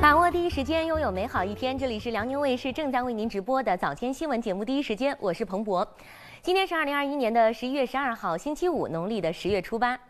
把握第一时间，拥有美好一天。这里是辽宁卫视正在为您直播的早间新闻节目《第一时间》，我是彭博。今天是二零二一年的十一月十二号，星期五，农历的十月初八。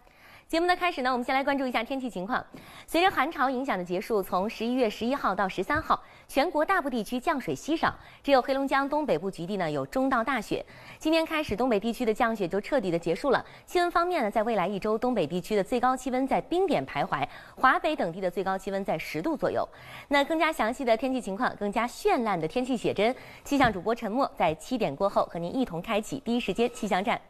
节目的开始呢，我们先来关注一下天气情况。随着寒潮影响的结束，从十一月十一号到十三号，全国大部地区降水稀少，只有黑龙江东北部局地呢有中到大雪。今天开始，东北地区的降雪就彻底的结束了。气温方面呢，在未来一周，东北地区的最高气温在冰点徘徊，华北等地的最高气温在十度左右。那更加详细的天气情况，更加绚烂的天气写真，气象主播陈默在七点过后和您一同开启第一时间气象站。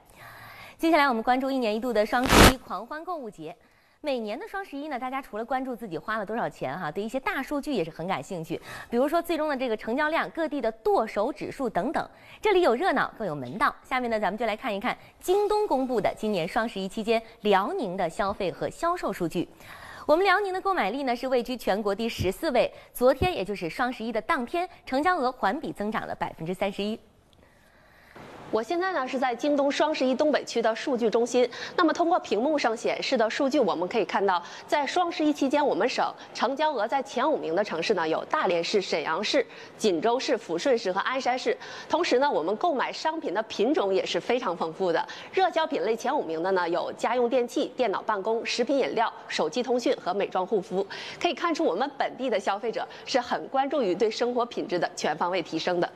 接下来我们关注一年一度的双十一狂欢购物节。每年的双十一呢，大家除了关注自己花了多少钱哈，对一些大数据也是很感兴趣。比如说最终的这个成交量、各地的剁手指数等等。这里有热闹，更有门道。下面呢，咱们就来看一看京东公布的今年双十一期间辽宁的消费和销售数据。我们辽宁的购买力呢是位居全国第十四位。昨天也就是双十一的当天，成交额环比增长了百分之三十一。我现在呢是在京东双十一东北区的数据中心。那么通过屏幕上显示的数据，我们可以看到，在双十一期间，我们省成交额在前五名的城市呢有大连市、沈阳市、锦州市、抚顺市和鞍山市。同时呢，我们购买商品的品种也是非常丰富的。热销品类前五名的呢有家用电器、电脑办公、食品饮料、手机通讯和美妆护肤。可以看出，我们本地的消费者是很关注于对生活品质的全方位提升的。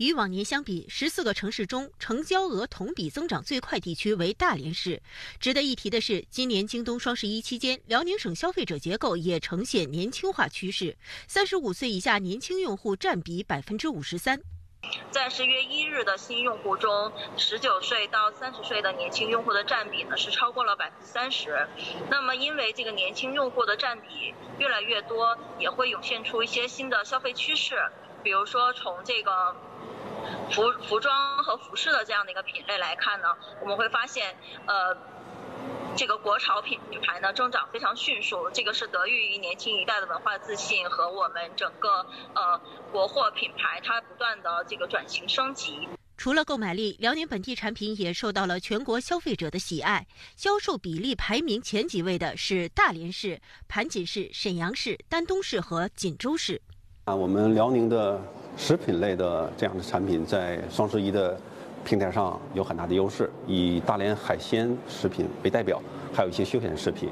与往年相比，十四个城市中成交额同比增长最快地区为大连市。值得一提的是，今年京东双十一期间，辽宁省消费者结构也呈现年轻化趋势，三十五岁以下年轻用户占比百分之五十三。在十月一日的新用户中，十九岁到三十岁的年轻用户的占比呢是超过了百分之三十。那么，因为这个年轻用户的占比越来越多，也会涌现出一些新的消费趋势，比如说从这个。服服装和服饰的这样的一个品类来看呢，我们会发现，呃，这个国潮品牌呢增长非常迅速，这个是得益于年轻一代的文化自信和我们整个呃国货品牌它不断的这个转型升级。除了购买力，辽宁本地产品也受到了全国消费者的喜爱，销售比例排名前几位的是大连市、盘锦市、沈阳市、丹东市和锦州市。啊，我们辽宁的食品类的这样的产品在双十一的平台上有很大的优势，以大连海鲜食品为代表，还有一些休闲食品，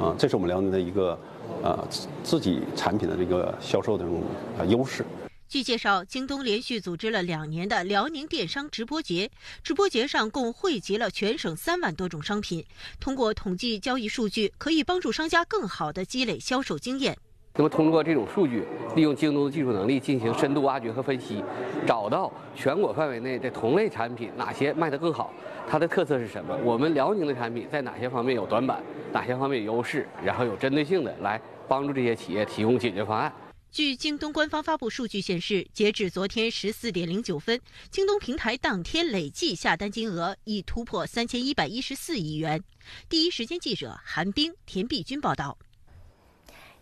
啊，这是我们辽宁的一个呃自己产品的这个销售的这种啊优势。据介绍，京东连续组织了两年的辽宁电商直播节，直播节上共汇集了全省三万多种商品，通过统计交易数据，可以帮助商家更好地积累销售经验。那么通过这种数据，利用京东的技术能力进行深度挖掘和分析，找到全国范围内的同类产品哪些卖得更好，它的特色是什么？我们辽宁的产品在哪些方面有短板，哪些方面有优势？然后有针对性的来帮助这些企业提供解决方案。据京东官方发布数据显示，截至昨天十四点零九分，京东平台当天累计下单金额已突破三千一百一十四亿元。第一时间记者韩冰、田碧君报道。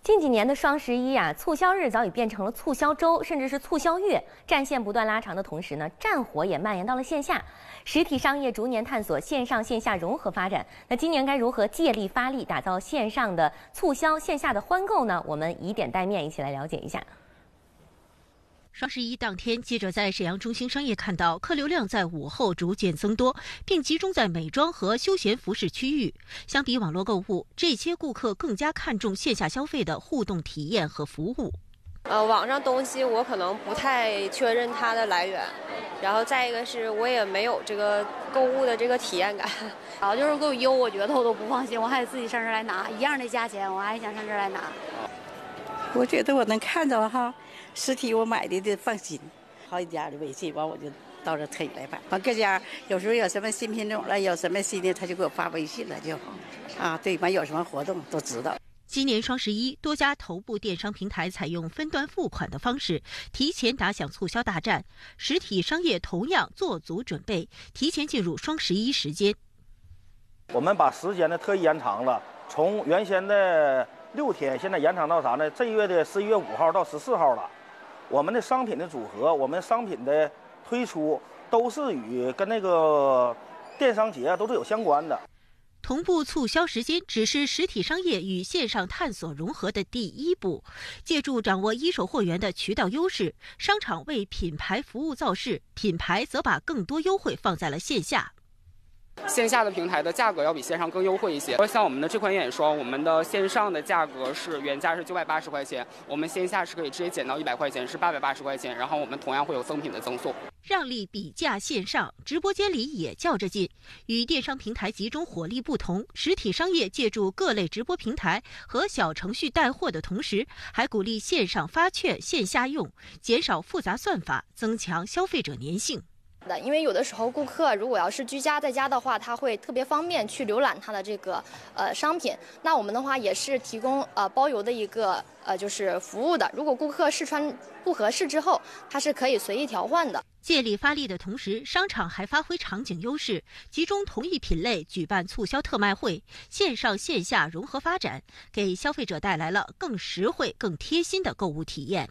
近几年的双十一啊，促销日早已变成了促销周，甚至是促销月，战线不断拉长的同时呢，战火也蔓延到了线下，实体商业逐年探索线上线下融合发展。那今年该如何借力发力，打造线上的促销，线下的欢购呢？我们以点带面，一起来了解一下。双十一当天，记者在沈阳中心商业看到，客流量在午后逐渐增多，并集中在美妆和休闲服饰区域。相比网络购物，这些顾客更加看重线下消费的互动体验和服务。呃，网上东西我可能不太确认它的来源，然后再一个是我也没有这个购物的这个体验感。然后就是给我邮，我觉得我都不放心，我还得自己上这儿来拿，一样的价钱，我还想上这儿来拿。我觉得我能看着哈。实体我买的的放心，好几家的微信，完我就到这特意来买。完各家有时候有什么新品种了，有什么新的，他就给我发微信了就，啊对，完有什么活动都知道。今年双十一，多家头部电商平台采用分段付款的方式，提前打响促销大战。实体商业同样做足准备，提前进入双十一时间。我们把时间呢特意延长了，从原先的六天，现在延长到啥呢？这月的十一月五号到十四号了。我们的商品的组合，我们商品的推出，都是与跟那个电商节都是有相关的。同步促销时间只是实体商业与线上探索融合的第一步。借助掌握一手货源的渠道优势，商场为品牌服务造势，品牌则把更多优惠放在了线下。线下的平台的价格要比线上更优惠一些。像我们的这款眼霜，我们的线上的价格是原价是九百八十块钱，我们线下是可以直接减到一百块钱，是八百八十块钱。然后我们同样会有赠品的赠送。让利比价线上，直播间里也较着劲。与电商平台集中火力不同，实体商业借助各类直播平台和小程序带货的同时，还鼓励线上发券、线下用，减少复杂算法，增强消费者粘性。的，因为有的时候顾客如果要是居家在家的话，他会特别方便去浏览他的这个呃商品。那我们的话也是提供呃包邮的一个呃就是服务的。如果顾客试穿不合适之后，他是可以随意调换的。借力发力的同时，商场还发挥场景优势，集中同一品类举办促销特卖会，线上线下融合发展，给消费者带来了更实惠、更贴心的购物体验。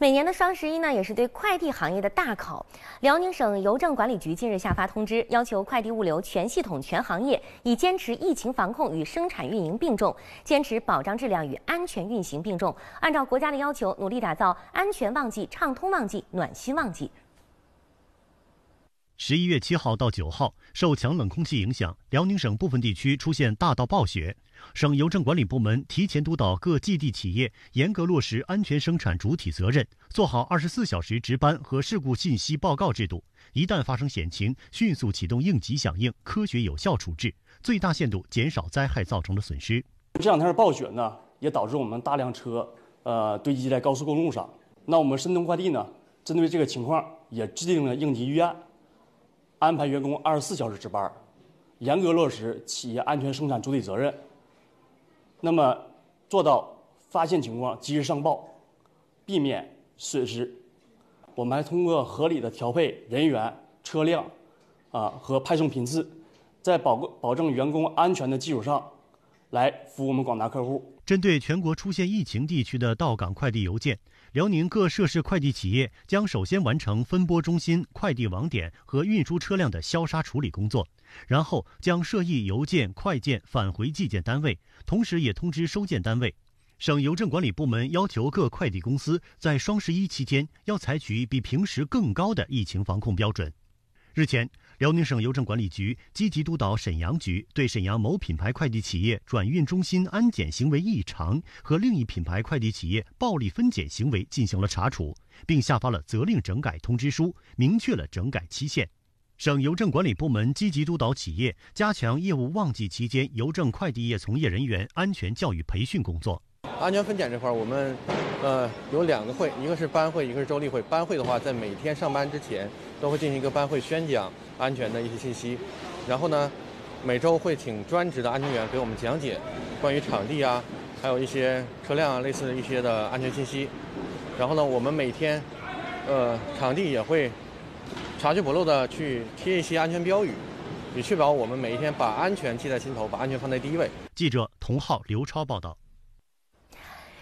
每年的双十一呢，也是对快递行业的大考。辽宁省邮政管理局近日下发通知，要求快递物流全系统全行业以坚持疫情防控与生产运营并重，坚持保障质量与安全运行并重，按照国家的要求，努力打造安全旺季、畅通旺季、暖心旺季。十一月七号到九号，受强冷空气影响，辽宁省部分地区出现大到暴雪。省邮政管理部门提前督导各寄递企业严格落实安全生产主体责任，做好二十四小时值班和事故信息报告制度。一旦发生险情，迅速启动应急响应，科学有效处置，最大限度减少灾害造成的损失。这两天暴雪呢，也导致我们大量车呃堆积在高速公路上。那我们申通快递呢，针对这个情况也制定了应急预案，安排员工二十四小时值班，严格落实企业安全生产主体责任。那么，做到发现情况及时上报，避免损失。我们还通过合理的调配人员、车辆，啊和派送频次，在保保证员工安全的基础上，来服务我们广大客户。针对全国出现疫情地区的到港快递邮件，辽宁各涉事快递企业将首先完成分拨中心、快递网点和运输车辆的消杀处理工作。然后将涉疫邮件、快件返回寄件单位，同时也通知收件单位。省邮政管理部门要求各快递公司在双十一期间要采取比平时更高的疫情防控标准。日前，辽宁省邮政管理局积极督导沈阳局对沈阳某品牌快递企业转运中心安检行为异常和另一品牌快递企业暴力分拣行为进行了查处，并下发了责令整改通知书，明确了整改期限。省邮政管理部门积极督导企业加强业务旺季期间邮政快递业从业人员安全教育培训工作。安全分拣这块儿，我们呃有两个会，一个是班会，一个是周例会。班会的话，在每天上班之前都会进行一个班会宣讲安全的一些信息，然后呢，每周会请专职的安全员给我们讲解关于场地啊，还有一些车辆啊类似的一些的安全信息。然后呢，我们每天呃场地也会。查缺补漏的去贴一些安全标语，以确保我们每一天把安全记在心头，把安全放在第一位。记者童浩、刘超报道。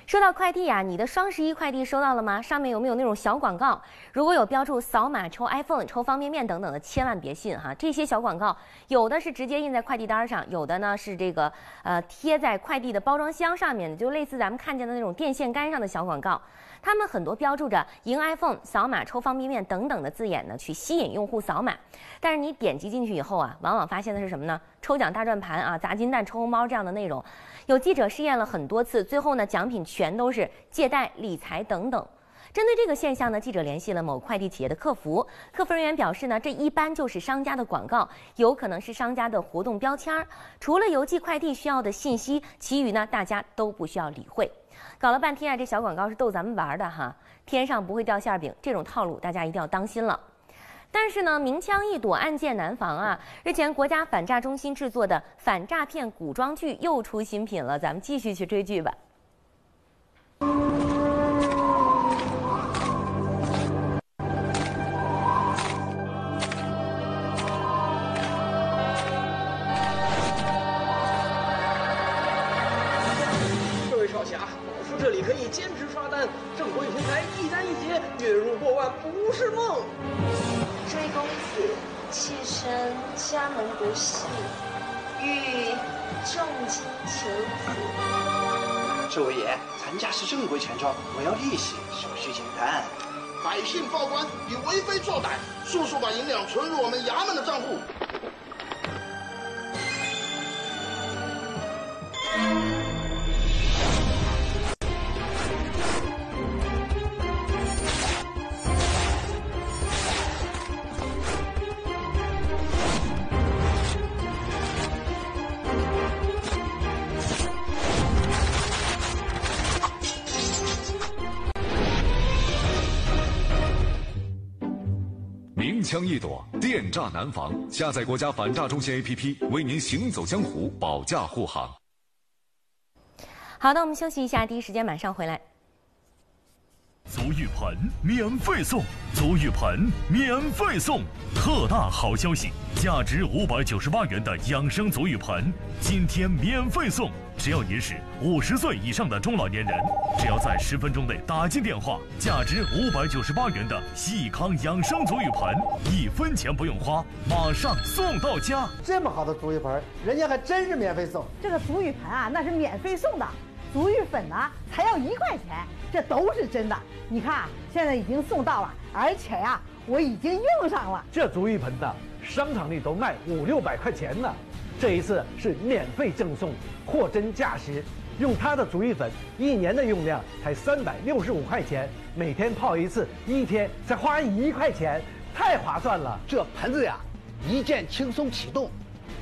说到快递呀，你的双十一快递收到了吗？上面有没有那种小广告？如果有标注扫码抽 iPhone、抽方便面等等的，千万别信哈。这些小广告有的是直接印在快递单上，有的呢是这个呃贴在快递的包装箱上面的，就类似咱们看见的那种电线杆上的小广告。他们很多标注着“赢 iPhone”、“扫码抽方便面”等等的字眼呢，去吸引用户扫码。但是你点击进去以后啊，往往发现的是什么呢？抽奖大转盘啊、砸金蛋、抽红包这样的内容。有记者试验了很多次，最后呢，奖品全都是借贷、理财等等。针对这个现象呢，记者联系了某快递企业的客服，客服人员表示呢，这一般就是商家的广告，有可能是商家的活动标签儿。除了邮寄快递需要的信息，其余呢，大家都不需要理会。搞了半天啊，这小广告是逗咱们玩的哈，天上不会掉馅饼，这种套路大家一定要当心了。但是呢，明枪易躲，暗箭难防啊！日前，国家反诈中心制作的反诈骗古装剧又出新品了，咱们继续去追剧吧。各位少侠，老夫这里可以坚持刷单，正规平台一单一结，月入过万不是梦。追公子，妾身家门不幸。欲重金求子。这位爷，咱家是正规钱庄，我要利息，手续简单。百姓报官，你为非作歹，速速把银两存入我们衙门的账户。枪易躲，电诈难防。下载国家反诈中心 APP，为您行走江湖，保驾护航。好的，我们休息一下，第一时间马上回来。足浴盆免费送，足浴盆免费送，特大好消息！价值五百九十八元的养生足浴盆，今天免费送。只要您是五十岁以上的中老年人，只要在十分钟内打进电话，价值五百九十八元的细康养生足浴盆，一分钱不用花，马上送到家。这么好的足浴盆，人家还真是免费送。这个足浴盆啊，那是免费送的，足浴粉呢才要一块钱，这都是真的。你看，现在已经送到了，而且呀，我已经用上了。这足浴盆呢，商场里都卖五六百块钱呢，这一次是免费赠送，货真价实。用它的足浴粉，一年的用量才三百六十五块钱，每天泡一次，一天才花一块钱，太划算了。这盆子呀，一键轻松启动，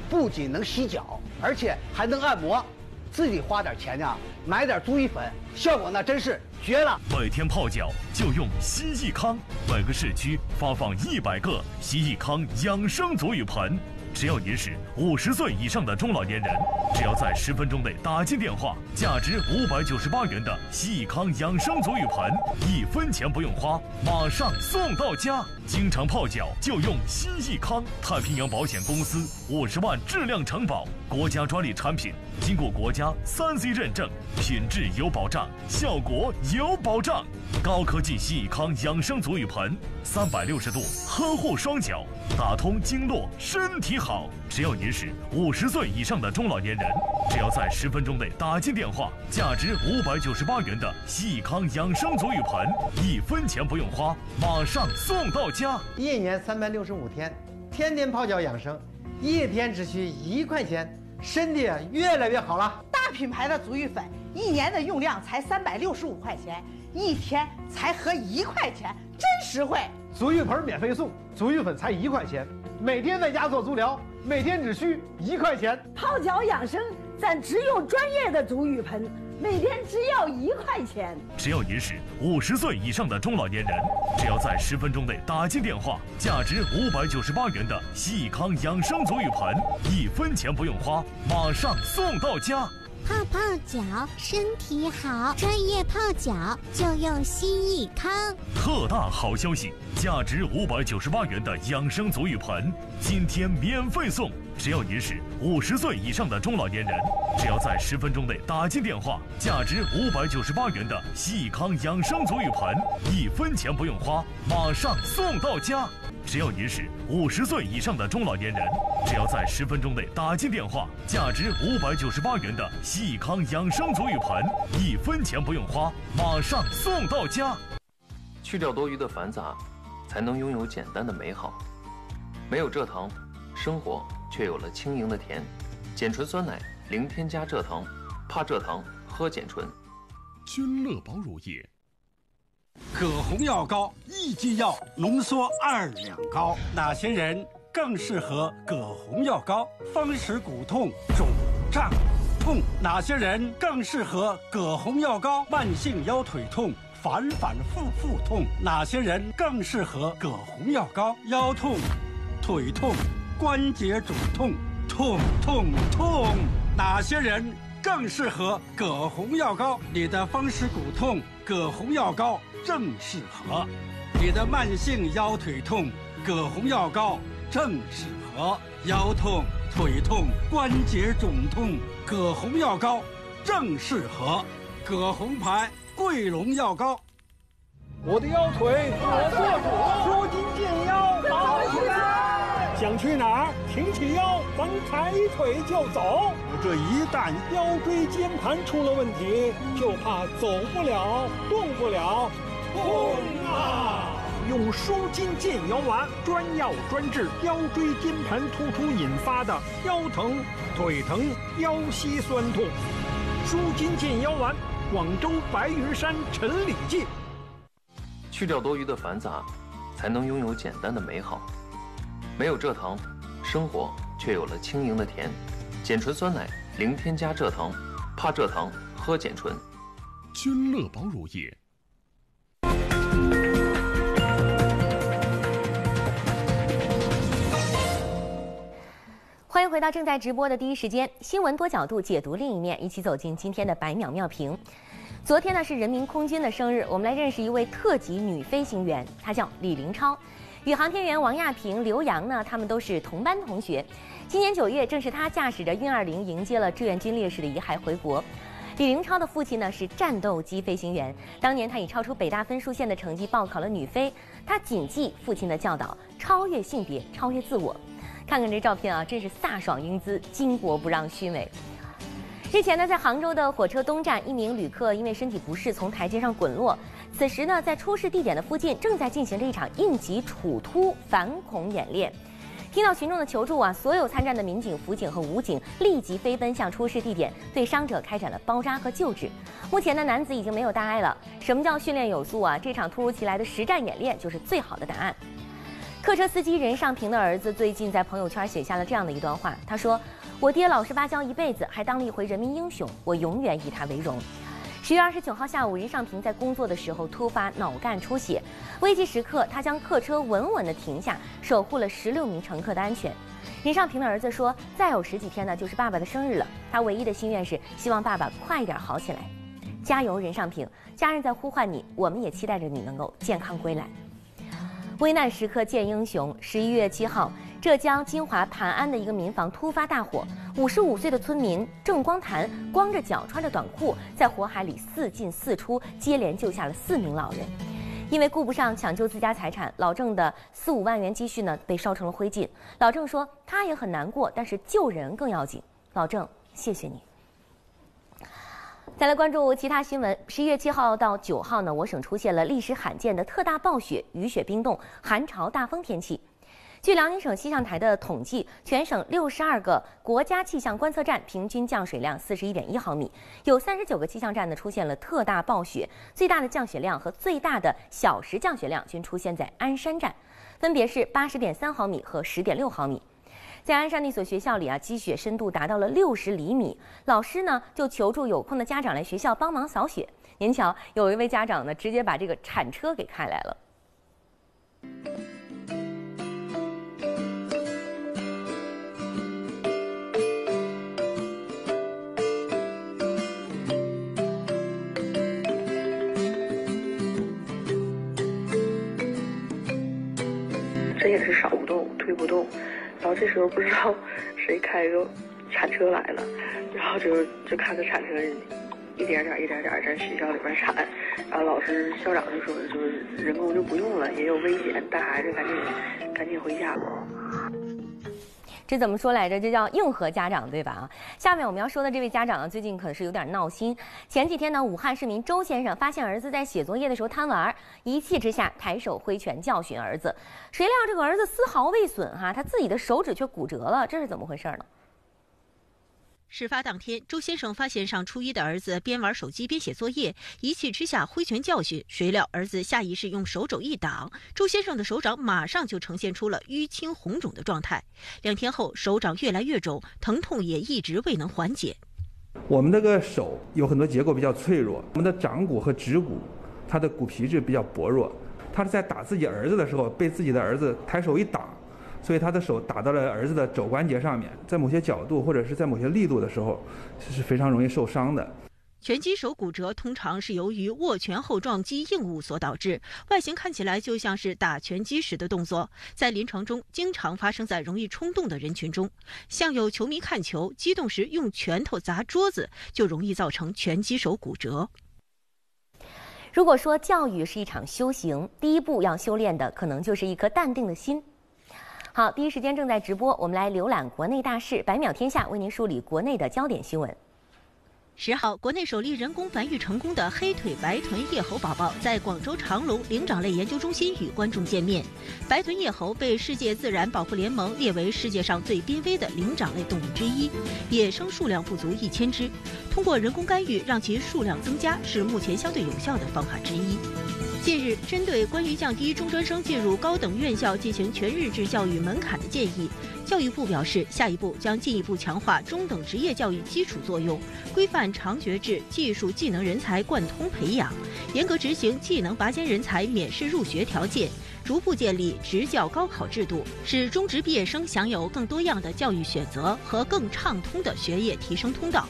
不仅能洗脚，而且还能按摩。自己花点钱呢，买点足浴粉，效果那真是绝了。每天泡脚就用西益康，每个市区发放一百个西益康养生足浴盆。只要您是五十岁以上的中老年人，只要在十分钟内打进电话，价值五百九十八元的西益康养生足浴盆，一分钱不用花，马上送到家。经常泡脚就用西益康，太平洋保险公司五十万质量承保，国家专利产品，经过国家三 C 认证，品质有保障，效果有保障。高科技西益康养生足浴盆，三百六十度呵护双脚，打通经络，身体好。只要您是五十岁以上的中老年人，只要在十分钟内打进电话，价值五百九十八元的西益康养生足浴盆，一分钱不用花，马上送到家。一年三百六十五天，天天泡脚养生，一天只需一块钱，身体越来越好了。大品牌的足浴粉，一年的用量才三百六十五块钱，一天才合一块钱，真实惠。足浴盆免费送，足浴粉才一块钱，每天在家做足疗，每天只需一块钱。泡脚养生，咱只用专业的足浴盆，每天只要一块钱。只要您是五十岁以上的中老年人，只要在十分钟内打进电话，价值五百九十八元的西益康养生足浴盆，一分钱不用花，马上送到家。泡泡脚，身体好，专业泡脚就用西益康。特大好消息！价值五百九十八元的养生足浴盆，今天免费送。只要您是五十岁以上的中老年人，只要在十分钟内打进电话，价值五百九十八元的西益康养生足浴盆，一分钱不用花，马上送到家。只要您是五十岁以上的中老年人，只要在十分钟内打进电话，价值五百九十八元的细康养生足浴盆，一分钱不用花，马上送到家。去掉多余的繁杂，才能拥有简单的美好。没有蔗糖，生活却有了轻盈的甜。简醇酸奶零添加蔗糖，怕蔗糖喝简醇。君乐宝乳液。葛洪药膏一剂药浓缩二两膏，哪些人更适合葛洪药膏？风湿骨痛、肿胀痛，哪些人更适合葛洪药膏？慢性腰腿痛、反反复复痛，哪些人更适合葛洪药膏？腰痛、腿痛、关节肿痛，痛痛痛，哪些人更适合葛洪药膏？你的风湿骨痛，葛洪药膏。正适合你的慢性腰腿痛，葛洪药膏正适合腰痛、腿痛、关节肿痛，葛洪药膏正适合葛洪牌桂龙药膏。我的腰腿我做主，舒筋健腰，好起来！想去哪儿？挺起腰，咱抬腿就走。这一旦腰椎间盘出了问题，就怕走不了，动不了。痛啊！用舒筋健腰丸，专药专治腰椎间盘突出引发的腰疼、腿疼、腰膝酸痛。舒筋健腰丸，广州白云山陈李记。去掉多余的繁杂，才能拥有简单的美好。没有蔗糖，生活却有了轻盈的甜。简醇酸奶，零添加蔗糖，怕蔗糖喝简醇。君乐宝乳业。欢迎回到正在直播的第一时间新闻多角度解读另一面，一起走进今天的百秒妙评。昨天呢是人民空军的生日，我们来认识一位特级女飞行员，她叫李凌超，宇航天员王亚平、刘洋呢，他们都是同班同学。今年九月，正是她驾驶着运二零迎接了志愿军烈士的遗骸回国。李凌超的父亲呢是战斗机飞行员，当年他以超出北大分数线的成绩报考了女飞，他谨记父亲的教导，超越性别，超越自我。看看这照片啊，真是飒爽英姿，巾帼不让须眉。日前呢，在杭州的火车东站，一名旅客因为身体不适从台阶上滚落。此时呢，在出事地点的附近正在进行着一场应急处突反恐演练。听到群众的求助啊，所有参战的民警、辅警和武警立即飞奔向出事地点，对伤者开展了包扎和救治。目前呢，男子已经没有大碍了。什么叫训练有素啊？这场突如其来的实战演练就是最好的答案。客车司机任尚平的儿子最近在朋友圈写下了这样的一段话，他说：“我爹老实巴交一辈子，还当了一回人民英雄，我永远以他为荣。”十月二十九号下午，任尚平在工作的时候突发脑干出血，危急时刻他将客车稳稳地停下，守护了十六名乘客的安全。任尚平的儿子说：“再有十几天呢，就是爸爸的生日了，他唯一的心愿是希望爸爸快一点好起来。加油，任尚平，家人在呼唤你，我们也期待着你能够健康归来。”危难时刻见英雄。十一月七号，浙江金华磐安的一个民房突发大火，五十五岁的村民郑光谭光着脚穿着短裤，在火海里四进四出，接连救下了四名老人。因为顾不上抢救自家财产，老郑的四五万元积蓄呢被烧成了灰烬。老郑说他也很难过，但是救人更要紧。老郑，谢谢你。再来关注其他新闻。十一月七号到九号呢，我省出现了历史罕见的特大暴雪、雨雪冰冻、寒潮大风天气。据辽宁省气象台的统计，全省六十二个国家气象观测站平均降水量四十一点一毫米，有三十九个气象站呢出现了特大暴雪，最大的降雪量和最大的小时降雪量均出现在鞍山站，分别是八十点三毫米和十点六毫米。在鞍山那所学校里啊，积雪深度达到了六十厘米，老师呢就求助有空的家长来学校帮忙扫雪。您瞧，有一位家长呢，直接把这个铲车给开来了。这也是扫不动，推不动。然后这时候不知道谁开个铲车来了，然后就就看着铲车一点点一点点在学校里边铲，然后老师校长就说就是人工就不用了，也有危险，带孩子赶紧赶紧回家吧。这怎么说来着？这叫硬核家长，对吧？啊，下面我们要说的这位家长呢，最近可是有点闹心。前几天呢，武汉市民周先生发现儿子在写作业的时候贪玩，一气之下抬手挥拳教训儿子，谁料这个儿子丝毫未损，哈，他自己的手指却骨折了，这是怎么回事呢？事发当天，周先生发现上初一的儿子边玩手机边写作业，一气之下挥拳教训。谁料儿子下意识用手肘一挡，周先生的手掌马上就呈现出了淤青红肿的状态。两天后，手掌越来越肿，疼痛也一直未能缓解。我们这个手有很多结构比较脆弱，我们的掌骨和指骨，它的骨皮质比较薄弱。他是在打自己儿子的时候，被自己的儿子抬手一挡。所以他的手打到了儿子的肘关节上面，在某些角度或者是在某些力度的时候，是非常容易受伤的。拳击手骨折通常是由于握拳后撞击硬物所导致，外形看起来就像是打拳击时的动作，在临床中经常发生在容易冲动的人群中，像有球迷看球激动时用拳头砸桌子，就容易造成拳击手骨折。如果说教育是一场修行，第一步要修炼的可能就是一颗淡定的心。好，第一时间正在直播，我们来浏览国内大事，百秒天下为您梳理国内的焦点新闻。十号，国内首例人工繁育成功的黑腿白臀叶猴宝宝在广州长隆灵长类研究中心与观众见面。白臀叶猴被世界自然保护联盟列为世界上最濒危的灵长类动物之一，野生数量不足一千只。通过人工干预让其数量增加，是目前相对有效的方法之一。近日，针对关于降低中专生进入高等院校进行全日制教育门槛的建议，教育部表示，下一步将进一步强化中等职业教育基础作用，规范长学制技术技能人才贯通培养，严格执行技能拔尖人才免试入学条件，逐步建立职教高考制度，使中职毕业生享有更多样的教育选择和更畅通的学业提升通道。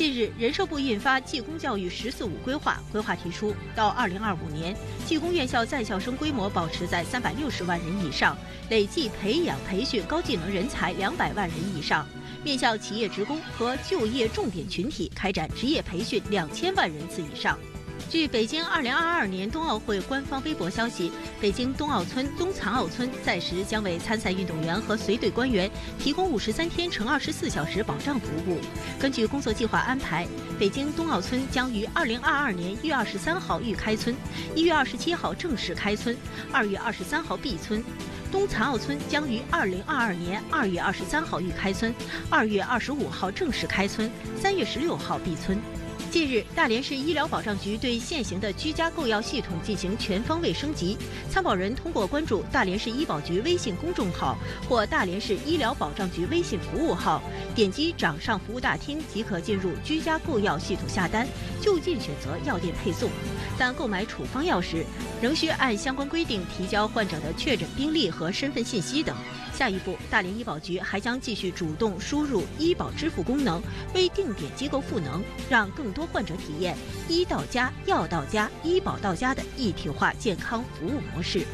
近日，人社部印发《技工教育“十四五”规划》，规划提出，到二零二五年，技工院校在校生规模保持在三百六十万人以上，累计培养培训高技能人才两百万人以上，面向企业职工和就业重点群体开展职业培训两千万人次以上。据北京2022年冬奥会官方微博消息，北京冬奥村冬残奥村暂时将为参赛运动员和随队官员提供53天乘24小时保障服务。根据工作计划安排，北京冬奥村将于2022年1月23号预开村，1月27号正式开村，2月23号闭村。冬残奥村将于2022年2月23号预开村，2月25号正式开村，3月16号闭村。近日，大连市医疗保障局对现行的居家购药系统进行全方位升级。参保人通过关注大连市医保局微信公众号或大连市医疗保障局微信服务号，点击掌上服务大厅即可进入居家购药系统下单，就近选择药店配送。但购买处方药时，仍需按相关规定提交患者的确诊病历和身份信息等。下一步，大连医保局还将继续主动输入医保支付功能，为定点机构赋能，让更多患者体验“医到家、药到家、医保到家”的一体化健康服务模式。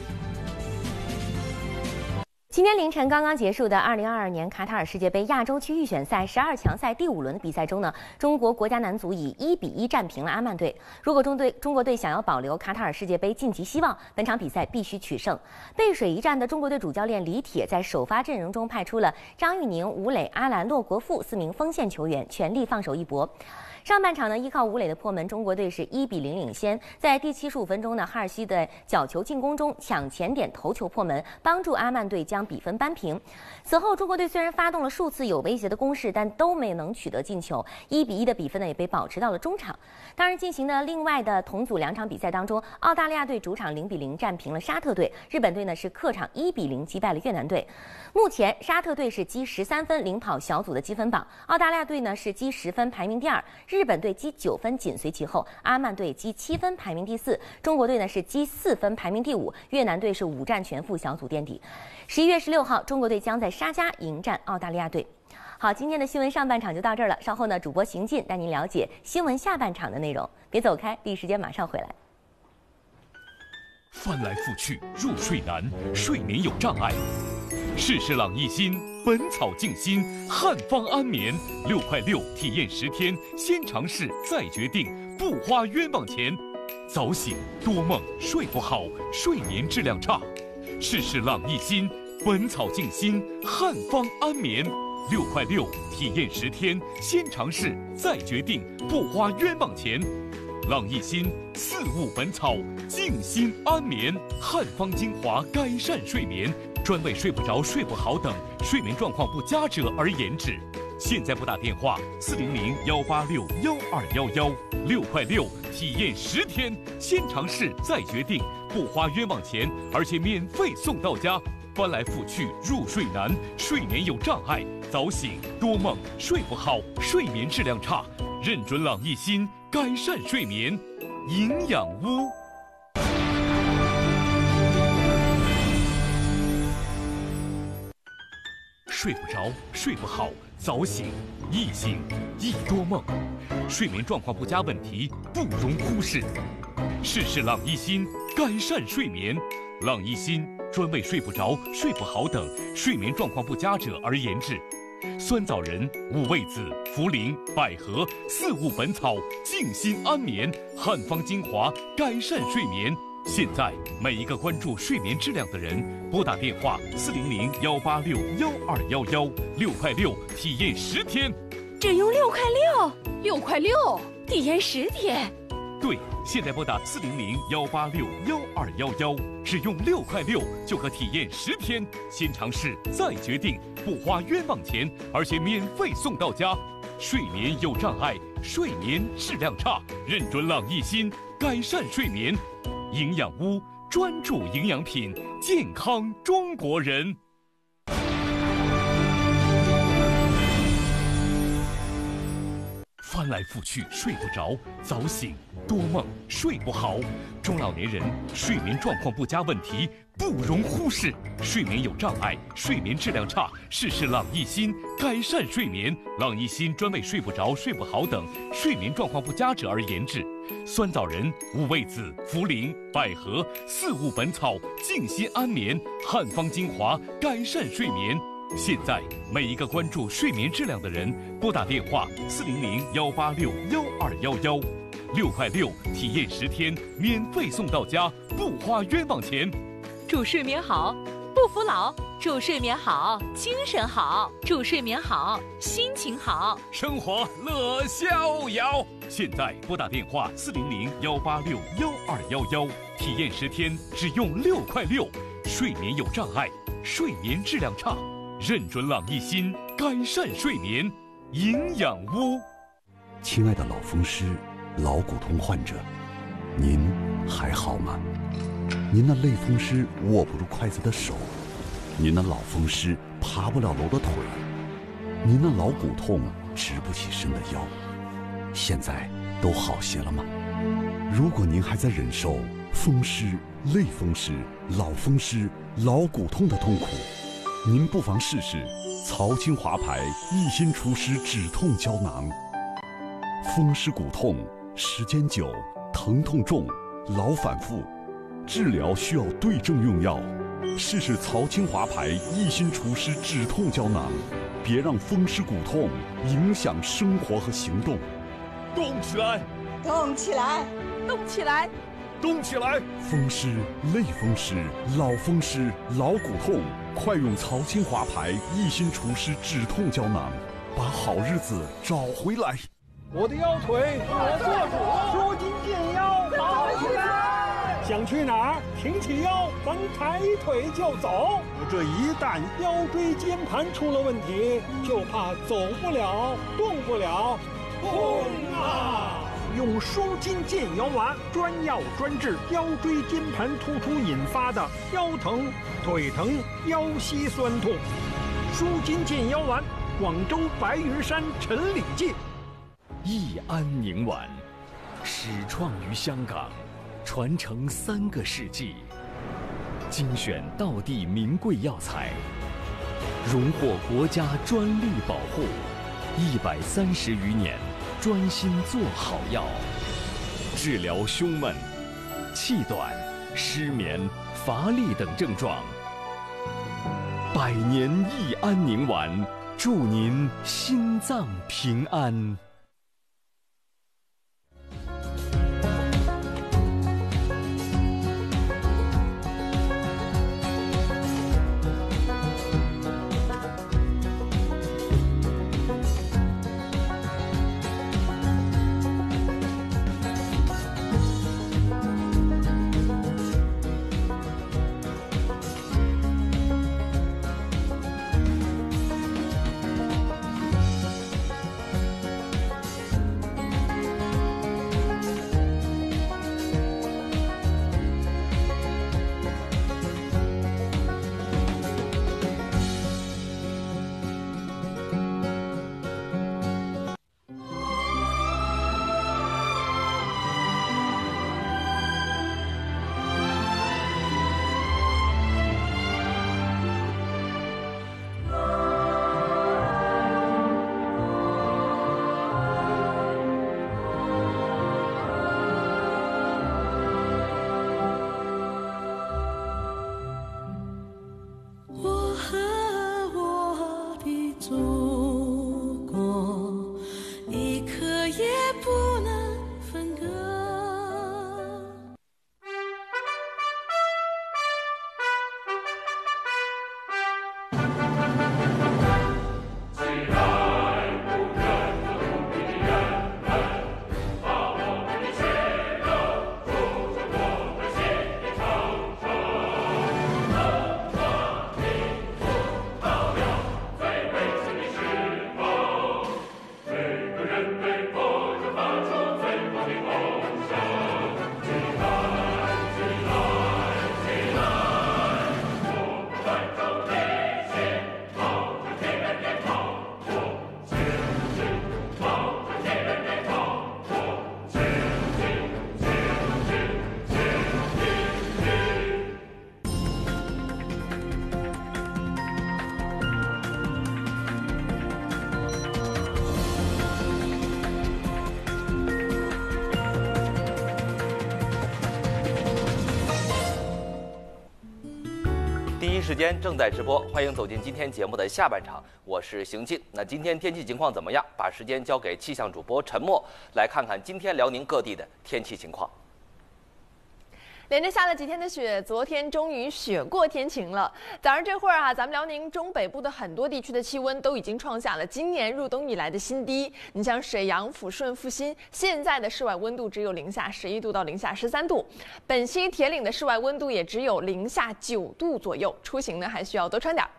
今天凌晨刚刚结束的2022年卡塔尔世界杯亚洲区预选赛十二强赛第五轮的比赛中呢，中国国家男足以一比一战平了阿曼队。如果中队中国队想要保留卡塔尔世界杯晋级希望，本场比赛必须取胜。背水一战的中国队主教练李铁在首发阵容中派出了张玉宁、吴磊、阿兰、骆国富四名锋线球员，全力放手一搏。上半场呢，依靠吴磊的破门，中国队是一比零领先。在第七十五分钟呢，哈尔西的角球进攻中抢前点头球破门，帮助阿曼队将比分扳平。此后，中国队虽然发动了数次有威胁的攻势，但都没能取得进球。一比一的比分呢，也被保持到了中场。当然，进行的另外的同组两场比赛当中，澳大利亚队主场零比零战平了沙特队，日本队呢是客场一比零击败了越南队。目前，沙特队是积十三分领跑小组的积分榜，澳大利亚队呢是积十分排名第二。日日本队积九分紧随其后，阿曼队积七分排名第四，中国队呢是积四分排名第五，越南队是五战全负小组垫底。十一月十六号，中国队将在沙加迎战澳大利亚队。好，今天的新闻上半场就到这儿了，稍后呢，主播邢进带您了解新闻下半场的内容，别走开，第一时间马上回来。翻来覆去入睡难，睡眠有障碍。试试朗逸新，本草静心，汉方安眠，六块六体验十天，先尝试再决定，不花冤枉钱。早醒多梦，睡不好，睡眠质量差。试试朗逸新，本草静心，汉方安眠，六块六体验十天，先尝试再决定，不花冤枉钱。朗逸新四物本草静心安眠，汉方精华改善睡眠。专为睡不着、睡不好等睡眠状况不佳者而研制。现在拨打电话四零零幺八六幺二幺幺，六块六体验十天，先尝试再决定，不花冤枉钱，而且免费送到家。翻来覆去入睡难，睡眠有障碍，早醒多梦，睡不好，睡眠质量差，认准朗逸新，改善睡眠，营养屋。睡不着，睡不好，早醒，易醒，易多梦，睡眠状况不佳问题不容忽视。试试朗逸新，改善睡眠。朗逸新专为睡不着、睡不好等睡眠状况不佳者而研制。酸枣仁、五味子、茯苓、百合四物本草，静心安眠，汉方精华改善睡眠。现在每一个关注睡眠质量的人，拨打电话四零零幺八六幺二幺幺，六块六体验十天，只用六块六，六块六体验十天。对，现在拨打四零零幺八六幺二幺幺，只用六块六就可体验十天，先尝试再决定，不花冤枉钱，而且免费送到家。睡眠有障碍，睡眠质量差，认准朗逸新，改善睡眠。营养屋专注营养品，健康中国人。翻来覆去睡不着，早醒多梦，睡不好。中老年人睡眠状况不佳问题不容忽视，睡眠有障碍，睡眠质量差，试试朗逸新，改善睡眠。朗逸新专为睡不着、睡不好等睡眠状况不佳者而研制，酸枣仁、五味子、茯苓、百合四物本草，静心安眠，汉方精华，改善睡眠。现在每一个关注睡眠质量的人，拨打电话四零零幺八六幺二幺幺，六块六体验十天，免费送到家，不花冤枉钱。祝睡眠好，不服老；祝睡眠好，精神好；祝睡眠好，心情好，生活乐逍遥。现在拨打电话四零零幺八六幺二幺幺，体验十天只用六块六。睡眠有障碍，睡眠质量差。认准朗逸新，改善睡眠营养屋。亲爱的老风湿、老骨痛患者，您还好吗？您那类风湿握不住筷子的手，您那老风湿爬不了楼的腿，您那老骨痛直不起身的腰，现在都好些了吗？如果您还在忍受风湿、类风湿、老风湿、老骨痛的痛苦，您不妨试试曹清华牌一心除湿止痛胶囊。风湿骨痛时间久，疼痛重，老反复，治疗需要对症用药。试试曹清华牌一心除湿止痛胶囊，别让风湿骨痛影响生活和行动。动起来！动起来！动起来！动起来！风湿、类风湿、老风湿、老骨痛，快用曹清华牌一心除湿止痛胶囊，把好日子找回来。我的腰腿我做主。想去哪儿？挺起腰，咱抬腿就走。这一旦腰椎间盘出了问题，就怕走不了，动不了，痛啊！用舒筋健腰丸，专药专治腰椎间盘突出引发的腰疼、腿疼、腰膝酸痛。舒筋健腰丸，广州白云山陈李济。益安宁丸，始创于香港，传承三个世纪，精选道地名贵药材，荣获国家专利保护，一百三十余年。专心做好药，治疗胸闷、气短、失眠、乏力等症状。百年益安宁丸，祝您心脏平安。时间正在直播，欢迎走进今天节目的下半场，我是邢进。那今天天气情况怎么样？把时间交给气象主播陈默，来看看今天辽宁各地的天气情况。连着下了几天的雪，昨天终于雪过天晴了。早上这会儿啊，咱们辽宁中北部的很多地区的气温都已经创下了今年入冬以来的新低。你像沈阳、抚顺、阜新，现在的室外温度只有零下十一度到零下十三度；本溪、铁岭的室外温度也只有零下九度左右，出行呢还需要多穿点儿。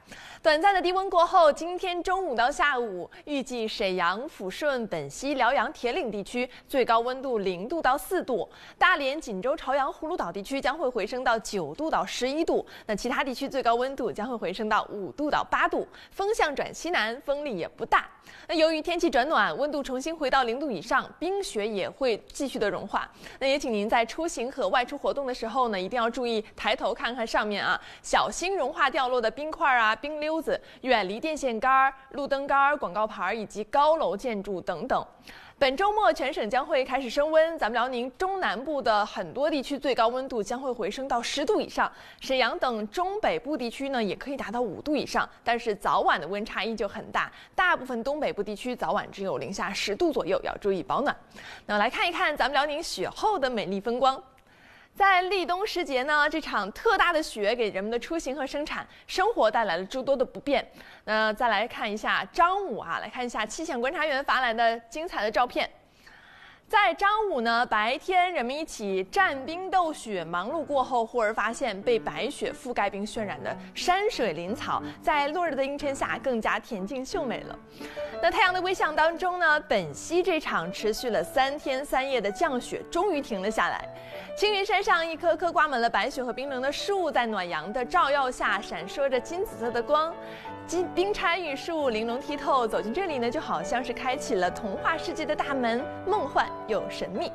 短暂的低温过后，今天中午到下午，预计沈阳、抚顺、本溪、辽阳、铁岭地区最高温度零度到四度；大连、锦州、朝阳、葫芦岛地区将会回升到九度到十一度。那其他地区最高温度将会回升到五度到八度。风向转西南，风力也不大。那由于天气转暖，温度重新回到零度以上，冰雪也会继续的融化。那也请您在出行和外出活动的时候呢，一定要注意抬头看看上面啊，小心融化掉落的冰块啊、冰溜。子远离电线杆、路灯杆、广告牌以及高楼建筑等等。本周末全省将会开始升温，咱们辽宁中南部的很多地区最高温度将会回升到十度以上，沈阳等中北部地区呢也可以达到五度以上，但是早晚的温差依旧很大，大部分东北部地区早晚只有零下十度左右，要注意保暖。那来看一看咱们辽宁雪后的美丽风光。在立冬时节呢，这场特大的雪给人们的出行和生产生活带来了诸多的不便。那再来看一下张武啊，来看一下气象观察员发来的精彩的照片。在张武呢，白天人们一起战冰斗雪，忙碌过后，忽而发现被白雪覆盖并渲染的山水林草，在落日的映衬下更加恬静秀美了。那太阳的微笑当中呢，本溪这场持续了三天三夜的降雪终于停了下来。青云山上，一棵棵挂满了白雪和冰凌的树，在暖阳的照耀下闪烁着金紫色的光。金冰钗玉树玲珑剔透，走进这里呢，就好像是开启了童话世界的大门，梦幻又神秘。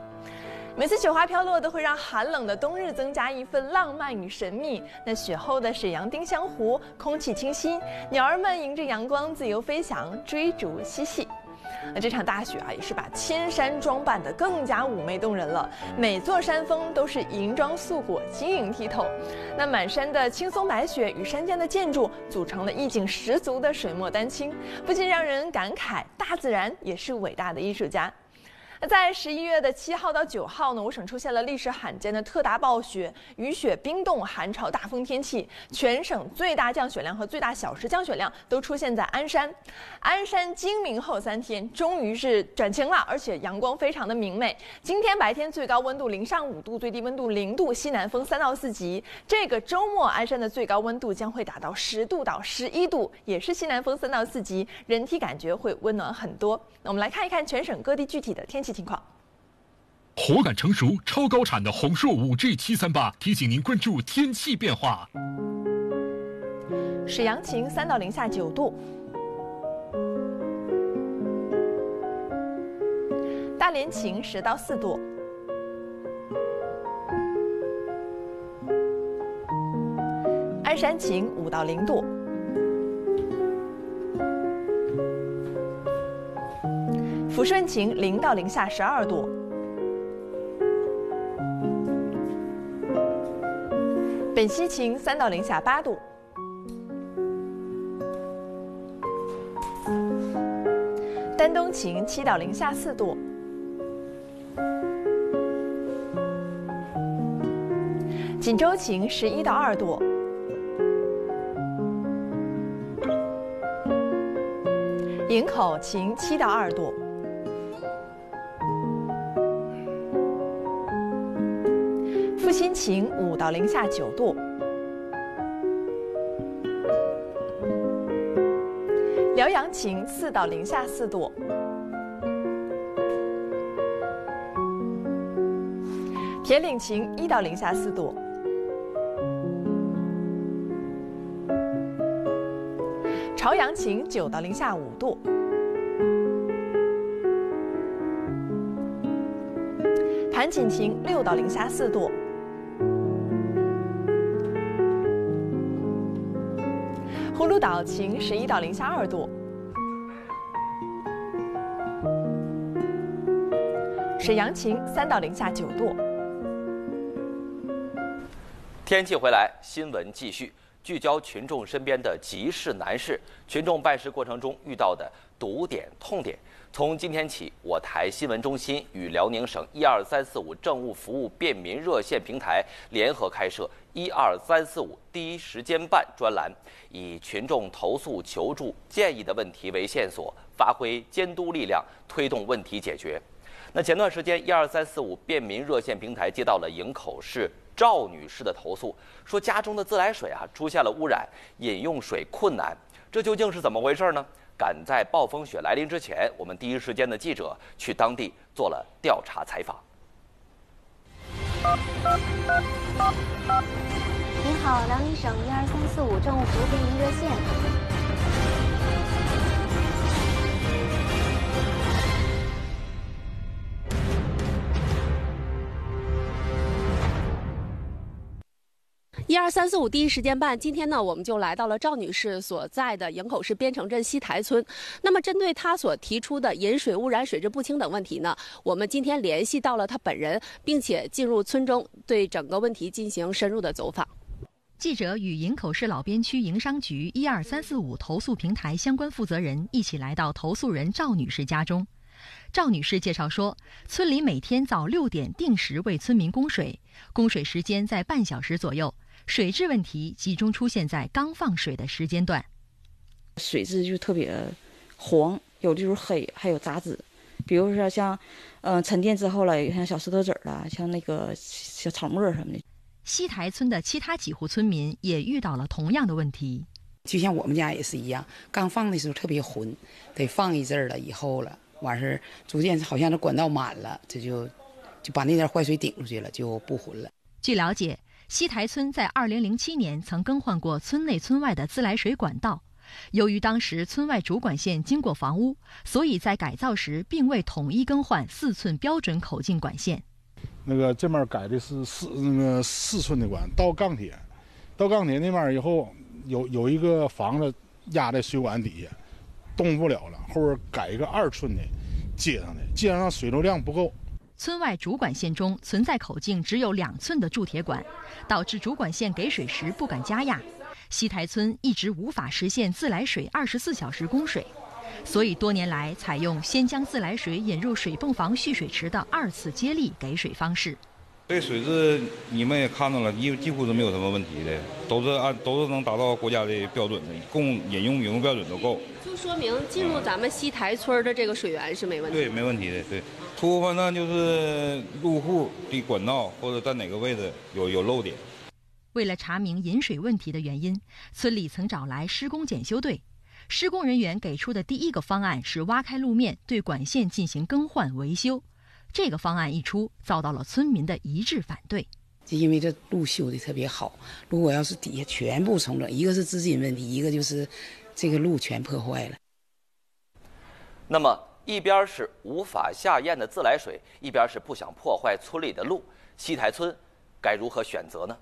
每次雪花飘落，都会让寒冷的冬日增加一份浪漫与神秘。那雪后的沈阳丁香湖，空气清新，鸟儿们迎着阳光自由飞翔，追逐嬉戏。那这场大雪啊，也是把千山装扮得更加妩媚动人了。每座山峰都是银装素裹、晶莹剔透。那满山的青松白雪与山间的建筑，组成了意境十足的水墨丹青，不禁让人感慨：大自然也是伟大的艺术家。在十一月的七号到九号呢，我省出现了历史罕见的特大暴雪、雨雪冰冻、寒潮大风天气，全省最大降雪量和最大小时降雪量都出现在鞍山。鞍山今明后三天终于是转晴了，而且阳光非常的明媚。今天白天最高温度零上五度，最低温度零度，西南风三到四级。这个周末鞍山的最高温度将会达到十度到十一度，也是西南风三到四级，人体感觉会温暖很多。那我们来看一看全省各地具体的天气。情况，火感成熟、超高产的红硕五 G 七三八提醒您关注天气变化。沈阳晴，三到零下九度；大连晴，十到四度；鞍山晴，五到零度。抚顺晴，零到零下十二度；本溪晴，三到零下八度；丹东晴，七到零下四度；锦州晴，十一到二度；营口晴，七到二度。阜新晴五到零下九度，辽阳晴四到零下四度，铁岭晴一到零下四度，朝阳晴九到零下五度，盘锦晴六到零下四度。葫芦岛晴，十一到零下二度；沈阳晴，三到零下九度。天气回来，新闻继续。聚焦群众身边的急事难事，群众办事过程中遇到的堵点痛点。从今天起，我台新闻中心与辽宁省一二三四五政务服务便民热线平台联合开设“一二三四五第一时间办”专栏，以群众投诉、求助、建议的问题为线索，发挥监督力量，推动问题解决。那前段时间，一二三四五便民热线平台接到了营口市赵女士的投诉，说家中的自来水啊出现了污染，饮用水困难，这究竟是怎么回事呢？赶在暴风雪来临之前，我们第一时间的记者去当地做了调查采访。您好，辽宁省一二三四五政务服务便民热线。一二三四五第一时间办。今天呢，我们就来到了赵女士所在的营口市边城镇西台村。那么，针对她所提出的饮水污染、水质不清等问题呢，我们今天联系到了她本人，并且进入村中，对整个问题进行深入的走访。记者与营口市老边区营商局一二三四五投诉平台相关负责人一起来到投诉人赵女士家中。赵女士介绍说，村里每天早六点定时为村民供水，供水时间在半小时左右。水质问题集中出现在刚放水的时间段，水质就特别黄，有的时候黑，还有杂质。比如说像，嗯，沉淀之后了，有像小石头子儿了，像那个小草沫什么的。西台村的其他几户村民也遇到了同样的问题，就像我们家也是一样，刚放的时候特别浑，得放一阵儿了以后了，完事儿逐渐好像这管道满了，这就就把那点坏水顶出去了，就不浑了。据了解。西台村在2007年曾更换过村内村外的自来水管道，由于当时村外主管线经过房屋，所以在改造时并未统一更换四寸标准口径管线。那个这面改的是四那个四寸的管，到钢铁，到钢铁那面以后有有一个房子压在水管底下，动不了了，后边改一个二寸的接上的，接上水流量不够。村外主管线中存在口径只有两寸的铸铁管，导致主管线给水时不敢加压。西台村一直无法实现自来水二十四小时供水，所以多年来采用先将自来水引入水泵房蓄水池的二次接力给水方式。这水质你们也看到了，几几乎是没有什么问题的，都是按都是能达到国家的标准的，供饮用饮用标准都够。就说明进入咱们西台村的这个水源是没问题。对，没问题的，对。出发呢，就是入户的管道或者在哪个位置有有漏点。为了查明饮水问题的原因，村里曾找来施工检修队。施工人员给出的第一个方案是挖开路面，对管线进行更换维修。这个方案一出，遭到了村民的一致反对。就因为这路修的特别好，如果要是底下全部重整，一个是资金问题，一个就是这个路全破坏了。那么。一边是无法下咽的自来水，一边是不想破坏村里的路，西台村该如何选择呢？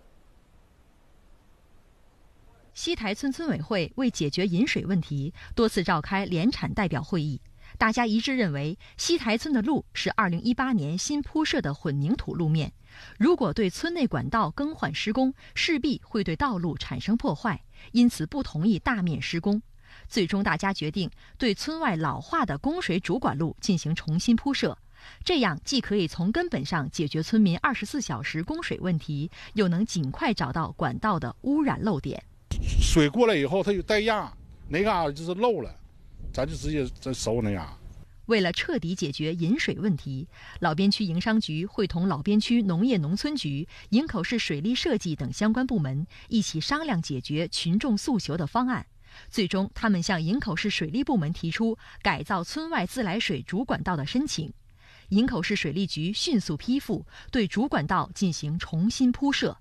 西台村村委会为解决饮水问题，多次召开联产代表会议，大家一致认为，西台村的路是2018年新铺设的混凝土路面，如果对村内管道更换施工，势必会对道路产生破坏，因此不同意大面施工。最终，大家决定对村外老化的供水主管路进行重新铺设，这样既可以从根本上解决村民二十四小时供水问题，又能尽快找到管道的污染漏点。水过来以后，它有带压，哪嘎达就是漏了，咱就直接咱收那样。为了彻底解决饮水问题，老边区营商局会同老边区农业农村局、营口市水利设计等相关部门一起商量解决群众诉求的方案。最终，他们向营口市水利部门提出改造村外自来水主管道的申请。营口市水利局迅速批复，对主管道进行重新铺设。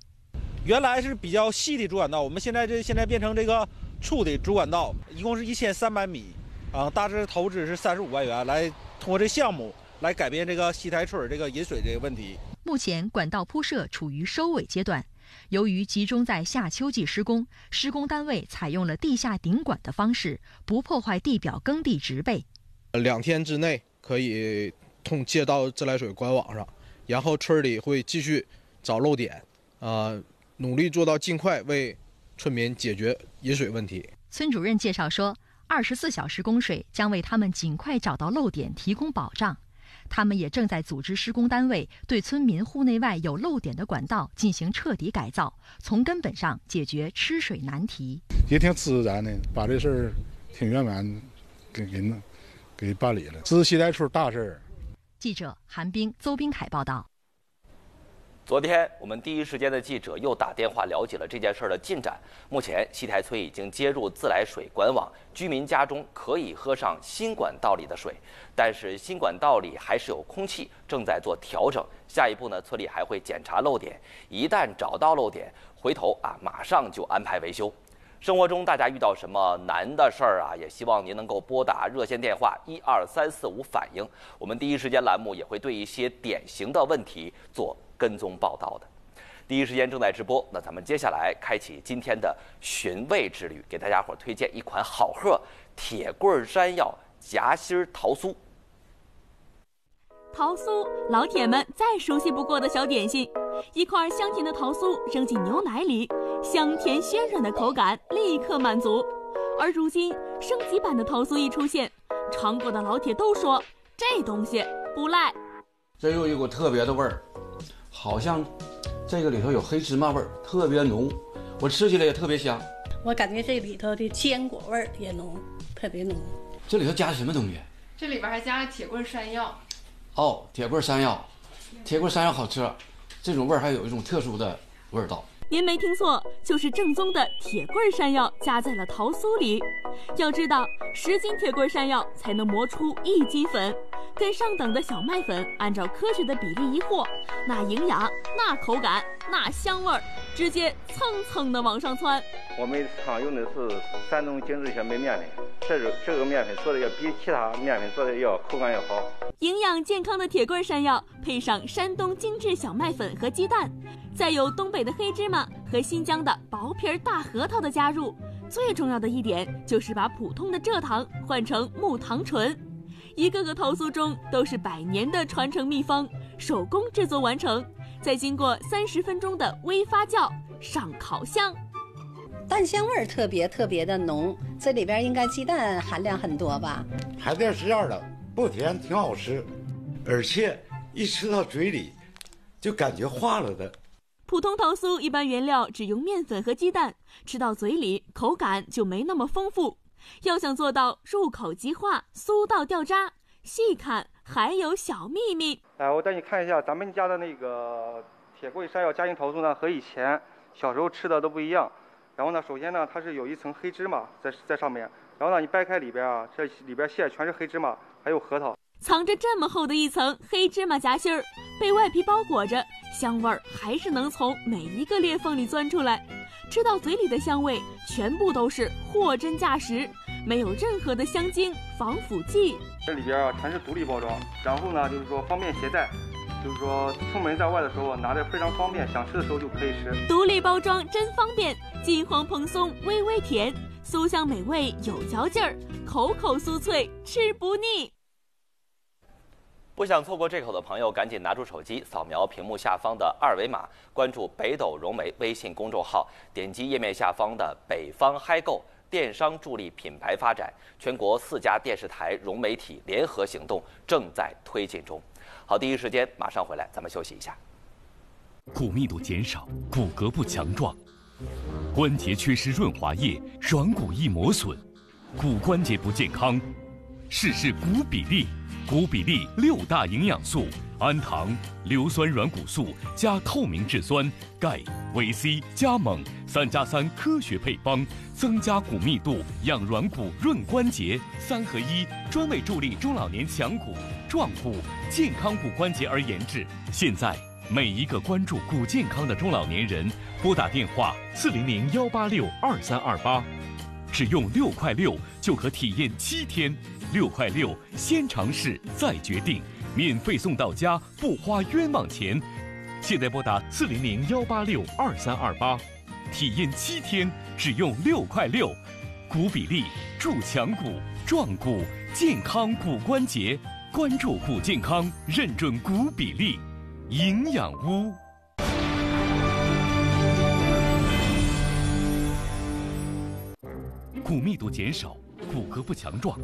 原来是比较细的主管道，我们现在这现在变成这个粗的主管道，一共是一千三百米，啊，大致投资是三十五万元，来通过这项目来改变这个西台村这个饮水这个问题。目前，管道铺设处于收尾阶段。由于集中在夏秋季施工，施工单位采用了地下顶管的方式，不破坏地表耕地植被。两天之内可以通接到自来水管网上，然后村里会继续找漏点，啊，努力做到尽快为村民解决饮水问题。村主任介绍说，二十四小时供水将为他们尽快找到漏点提供保障。他们也正在组织施工单位对村民户内外有漏点的管道进行彻底改造，从根本上解决吃水难题。也挺支持咱的，把这事儿挺圆满给给弄给办理了，这是西台村大事儿。记者韩冰、邹斌凯报道。昨天，我们第一时间的记者又打电话了解了这件事儿的进展。目前，西台村已经接入自来水管网，居民家中可以喝上新管道里的水。但是，新管道里还是有空气，正在做调整。下一步呢，村里还会检查漏点，一旦找到漏点，回头啊，马上就安排维修。生活中大家遇到什么难的事儿啊，也希望您能够拨打热线电话一二三四五反映。我们第一时间栏目也会对一些典型的问题做。跟踪报道的，第一时间正在直播。那咱们接下来开启今天的寻味之旅，给大家伙推荐一款好喝——铁棍山药夹心桃酥。桃酥，老铁们再熟悉不过的小点心。一块香甜的桃酥扔进牛奶里，香甜鲜软的口感立刻满足。而如今升级版的桃酥一出现，尝过的老铁都说这东西不赖。这有一股特别的味儿。好像这个里头有黑芝麻味儿，特别浓，我吃起来也特别香。我感觉这里头的坚果味儿也浓，特别浓。这里头加的什么东西？这里边还加了铁棍山药。哦，铁棍山药，铁棍山药好吃，这种味儿还有一种特殊的味道。您没听错，就是正宗的铁棍山药加在了桃酥里。要知道，十斤铁棍山药才能磨出一斤粉，跟上等的小麦粉按照科学的比例一和，那营养、那口感、那香味儿，直接蹭蹭的往上窜。我们厂用的是山东精致小麦面粉，这个这个面粉做的要比其他面粉做的要口感要好。营养健康的铁棍山药，配上山东精致小麦粉和鸡蛋。再有东北的黑芝麻和新疆的薄皮大核桃的加入，最重要的一点就是把普通的蔗糖换成木糖醇。一个个桃酥中都是百年的传承秘方，手工制作完成，再经过三十分钟的微发酵上烤箱。蛋香味儿特别特别的浓，这里边应该鸡蛋含量很多吧？还得是这样的，不甜，挺好吃，而且一吃到嘴里，就感觉化了的。普通桃酥一般原料只用面粉和鸡蛋，吃到嘴里口感就没那么丰富。要想做到入口即化、酥到掉渣，细看还有小秘密。来，我带你看一下咱们家的那个铁棍山药夹心桃酥呢，和以前小时候吃的都不一样。然后呢，首先呢，它是有一层黑芝麻在在上面。然后呢，你掰开里边啊，这里边馅全是黑芝麻，还有核桃。藏着这么厚的一层黑芝麻夹心儿，被外皮包裹着。香味儿还是能从每一个裂缝里钻出来，吃到嘴里的香味全部都是货真价实，没有任何的香精、防腐剂。这里边啊全是独立包装，然后呢就是说方便携带，就是说出门在外的时候拿着非常方便，想吃的时候就可以吃。独立包装真方便，金黄蓬松，微微甜，酥香美味有嚼劲儿，口口酥脆，吃不腻。不想错过这口的朋友，赶紧拿出手机，扫描屏幕下方的二维码，关注北斗融媒微信公众号，点击页面下方的“北方嗨购”电商助力品牌发展，全国四家电视台融媒体联合行动正在推进中。好，第一时间马上回来，咱们休息一下。骨密度减少，骨骼不强壮，关节缺失润滑液，软骨易磨损，骨关节不健康，试试骨比例。骨比例六大营养素：氨糖、硫酸软骨素加透明质酸、钙、维 C 加锰，三加三科学配方，增加骨密度，养软骨、润关节，三合一，专为助力中老年强骨、壮骨、健康骨关节而研制。现在，每一个关注骨健康的中老年人，拨打电话四零零幺八六二三二八，只用六块六就可体验七天。六块六，先尝试再决定，免费送到家，不花冤枉钱。现在拨打四零零幺八六二三二八，体验七天，只用六块六。骨比例助强骨、壮骨、健康骨关节，关注骨健康，认准骨比例，营养屋。骨密度减少，骨骼不强壮；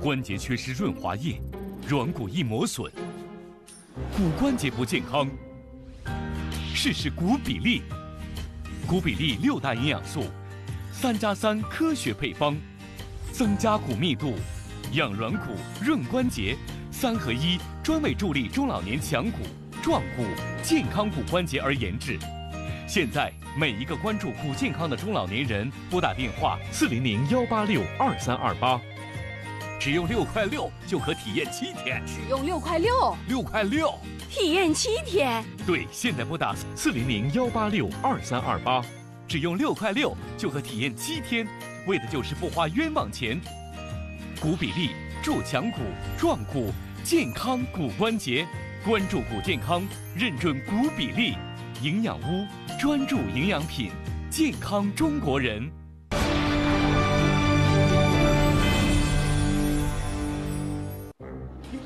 关节缺失润滑液，软骨易磨损；骨关节不健康。试试骨比利，骨比利六大营养素，三加三科学配方，增加骨密度，养软骨润关节，三合一专为助力中老年强骨壮骨健康骨关节而研制。现在每一个关注骨健康的中老年人，拨打电话四零零幺八六二三二八，只用六块六就可体验七天，只用六块六，六块六。体验七天，对，现在拨打四零零幺八六二三二八，只用六块六就可体验七天，为的就是不花冤枉钱。骨比例助强骨、壮骨、健康骨关节，关注骨健康，认准骨比利。营养屋专注营养品，健康中国人。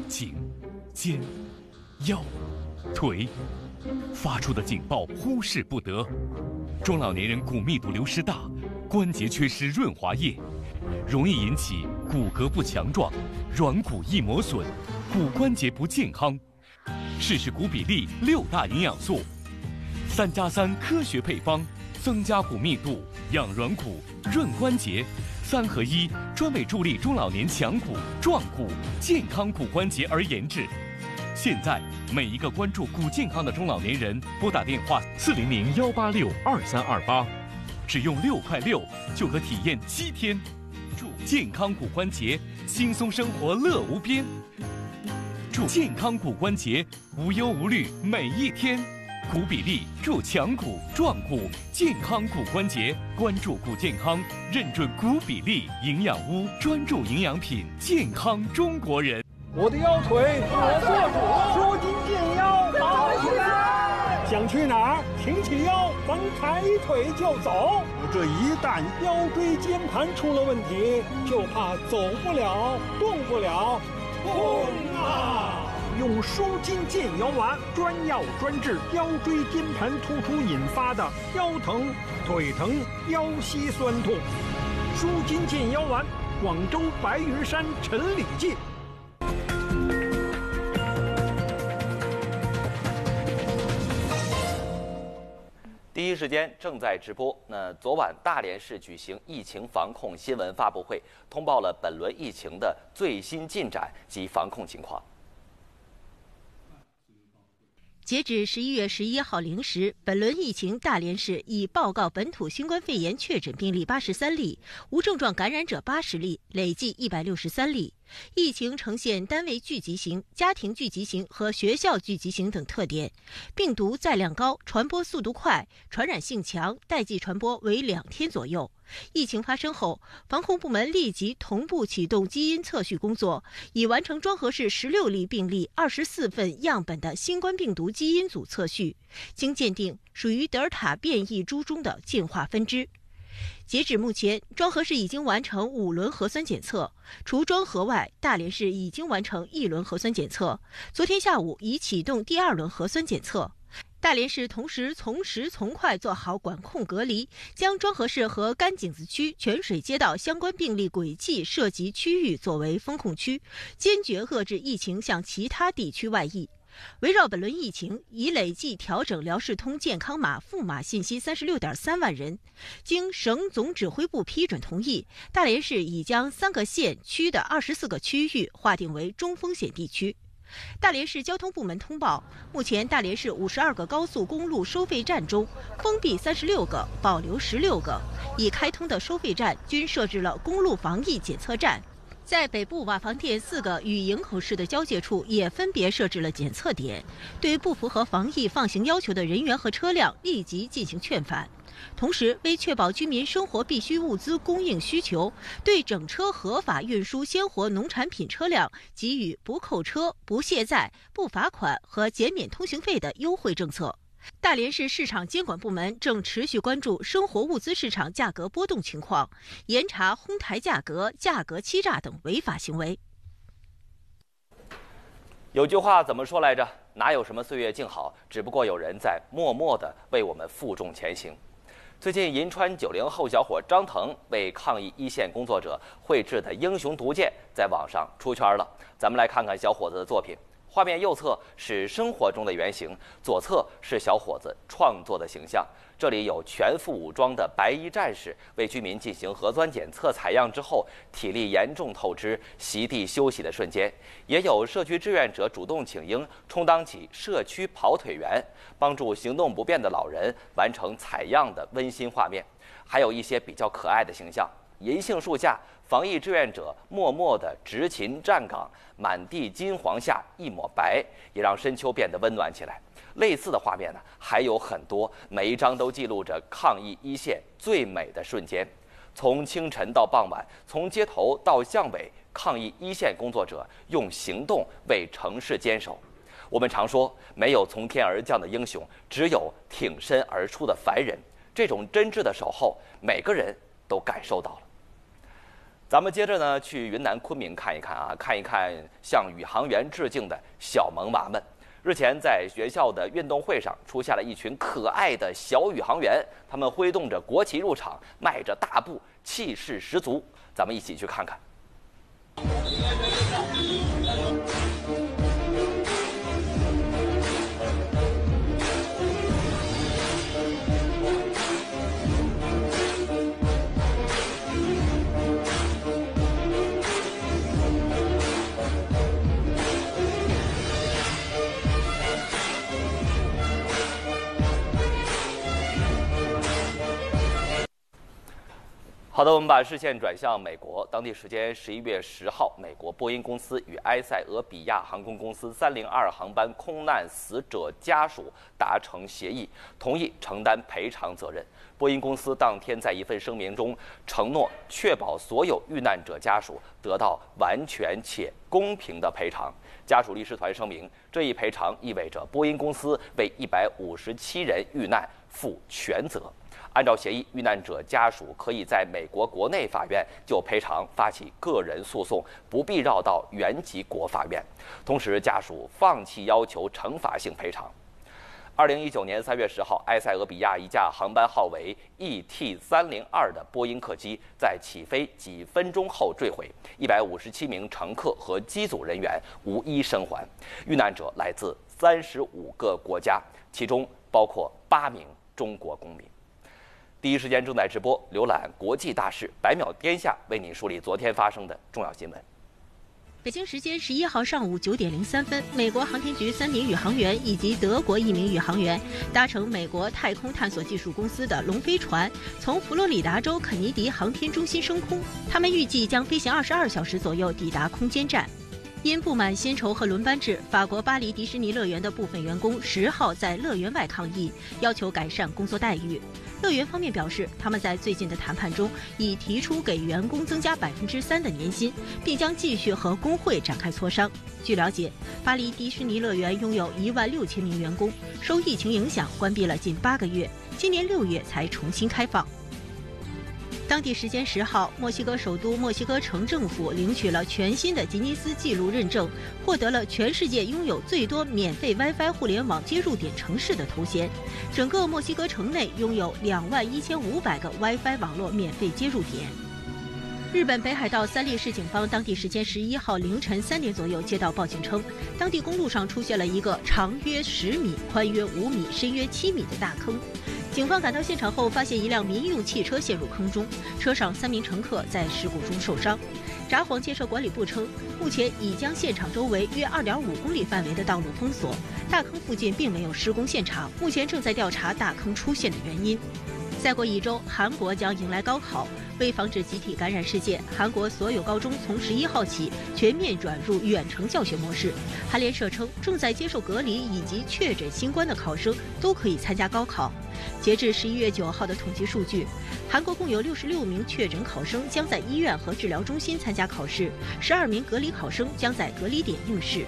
颈、肩。腰、腿发出的警报忽视不得。中老年人骨密度流失大，关节缺失润滑液，容易引起骨骼不强壮、软骨易磨损、骨关节不健康。试试骨比例六大营养素，三加三科学配方，增加骨密度，养软骨，润关节，三合一专为助力中老年强骨壮骨、健康骨关节而研制。现在每一个关注骨健康的中老年人，拨打电话四零零幺八六二三二八，只用六块六就可体验七天，祝健康骨关节，轻松生活乐无边。祝健康骨关节无忧无虑每一天。骨比例助强骨壮骨，健康骨关节，关注骨健康，认准骨比例营养屋专注营养品，健康中国人。我的腰腿我做主，舒筋健腰好起来。想去哪儿？挺起腰，咱抬腿就走。这一旦腰椎间盘出了问题，就怕走不了，动不了，痛啊！用舒筋健腰丸，专药专治腰椎间盘突出引发的腰疼、腿疼、腰膝酸痛。舒筋健腰丸，广州白云山陈李记。第一时间正在直播。那昨晚大连市举行疫情防控新闻发布会，通报了本轮疫情的最新进展及防控情况。截止十一月十一号零时，本轮疫情大连市已报告本土新冠肺炎确诊病例八十三例，无症状感染者八十例，累计一百六十三例。疫情呈现单位聚集型、家庭聚集型和学校聚集型等特点，病毒载量高，传播速度快，传染性强，代际传播为两天左右。疫情发生后，防控部门立即同步启动基因测序工作，已完成庄河市十六例病例、二十四份样本的新冠病毒基因组测序，经鉴定属于德尔塔变异株中的进化分支。截止目前，庄河市已经完成五轮核酸检测。除庄河外，大连市已经完成一轮核酸检测。昨天下午已启动第二轮核酸检测。大连市同时从实从快做好管控隔离，将庄河市和甘井子区泉水街道相关病例轨迹涉及区域作为风控区，坚决遏制疫情向其他地区外溢。围绕本轮疫情，已累计调整辽视通健康码赋码信息三十六点三万人。经省总指挥部批准同意，大连市已将三个县区的二十四个区域划定为中风险地区。大连市交通部门通报，目前大连市五十二个高速公路收费站中，封闭三十六个，保留十六个。已开通的收费站均设置了公路防疫检测站。在北部瓦房店四个与营口市的交界处，也分别设置了检测点，对不符合防疫放行要求的人员和车辆立即进行劝返。同时，为确保居民生活必需物资供应需求，对整车合法运输鲜活农产品车辆给予不扣车、不卸载、不罚款和减免通行费的优惠政策。大连市市场监管部门正持续关注生活物资市场价格波动情况，严查哄抬价格、价格欺诈等违法行为。有句话怎么说来着？哪有什么岁月静好，只不过有人在默默的为我们负重前行。最近，银川九零后小伙张腾为抗疫一线工作者绘制的英雄图鉴在网上出圈了。咱们来看看小伙子的作品。画面右侧是生活中的原型，左侧是小伙子创作的形象。这里有全副武装的白衣战士为居民进行核酸检测采样之后，体力严重透支，席地休息的瞬间；也有社区志愿者主动请缨，充当起社区跑腿员，帮助行动不便的老人完成采样的温馨画面。还有一些比较可爱的形象：银杏树下，防疫志愿者默默地执勤站岗，满地金黄下一抹白，也让深秋变得温暖起来。类似的画面呢还有很多，每一张都记录着抗疫一线最美的瞬间。从清晨到傍晚，从街头到巷尾，抗疫一线工作者用行动为城市坚守。我们常说，没有从天而降的英雄，只有挺身而出的凡人。这种真挚的守候，每个人都感受到了。咱们接着呢，去云南昆明看一看啊，看一看向宇航员致敬的小萌娃们。日前，在学校的运动会上，出现了一群可爱的小宇航员，他们挥动着国旗入场，迈着大步，气势十足。咱们一起去看看。好的，我们把视线转向美国。当地时间十一月十号，美国波音公司与埃塞俄比亚航空公司三零二航班空难死者家属达成协议，同意承担赔偿责任。波音公司当天在一份声明中承诺，确保所有遇难者家属得到完全且公平的赔偿。家属律师团声明，这一赔偿意味着波音公司为一百五十七人遇难负全责。按照协议，遇难者家属可以在美国国内法院就赔偿发起个人诉讼，不必绕到原籍国法院。同时，家属放弃要求惩罚性赔偿。二零一九年三月十号，埃塞俄比亚一架航班号为 ET 三零二的波音客机在起飞几分钟后坠毁，一百五十七名乘客和机组人员无一生还。遇难者来自三十五个国家，其中包括八名中国公民。第一时间正在直播，浏览国际大事，百秒天下为您梳理昨天发生的重要新闻。北京时间十一号上午九点零三分，美国航天局三名宇航员以及德国一名宇航员搭乘美国太空探索技术公司的龙飞船，从佛罗里达州肯尼迪航天中心升空。他们预计将飞行二十二小时左右抵达空间站。因不满薪酬和轮班制，法国巴黎迪士尼乐园的部分员工十号在乐园外抗议，要求改善工作待遇。乐园方面表示，他们在最近的谈判中已提出给员工增加百分之三的年薪，并将继续和工会展开磋商。据了解，巴黎迪士尼乐园拥有一万六千名员工，受疫情影响关闭了近八个月，今年六月才重新开放。当地时间十号，墨西哥首都墨西哥城政府领取了全新的吉尼斯纪录认证，获得了全世界拥有最多免费 WiFi 互联网接入点城市的头衔。整个墨西哥城内拥有两万一千五百个 WiFi 网络免费接入点。日本北海道三笠市警方当地时间十一号凌晨三点左右接到报警称，当地公路上出现了一个长约十米、宽约五米、深约七米的大坑。警方赶到现场后，发现一辆民用汽车陷入坑中，车上三名乘客在事故中受伤。札幌建设管理部称，目前已将现场周围约二点五公里范围的道路封锁，大坑附近并没有施工现场，目前正在调查大坑出现的原因。再过一周，韩国将迎来高考。为防止集体感染事件，韩国所有高中从十一号起全面转入远程教学模式。韩联社称，正在接受隔离以及确诊新冠的考生都可以参加高考。截至十一月九号的统计数据，韩国共有六十六名确诊考生将在医院和治疗中心参加考试，十二名隔离考生将在隔离点应试。